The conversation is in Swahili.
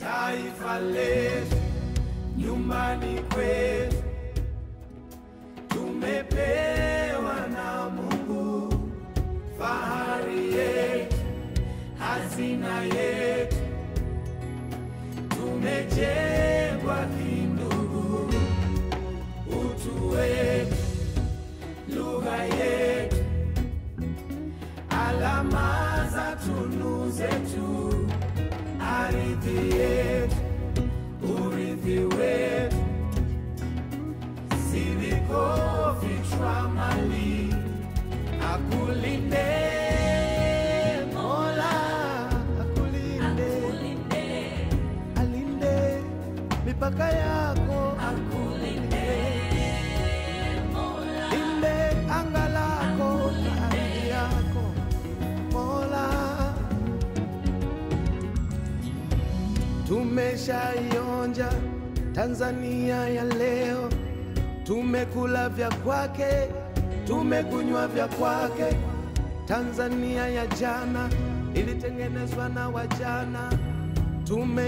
taifa letu, nyumbani kwetu, tumepewa na Mungu. Fahari yetu, hazina yetu, tumejengwa kindugu, utu wetu, lugha yetu, alama za tunu zetu, urithiye urithiwe silikofichwa mali akulinde Mola akulinde, akulinde. alinde mipaka yako akulinde Tumeshaionja Tanzania ya leo, tumekula vya kwake, tumekunywa vya kwake. Tanzania ya jana ilitengenezwa na wajana, tume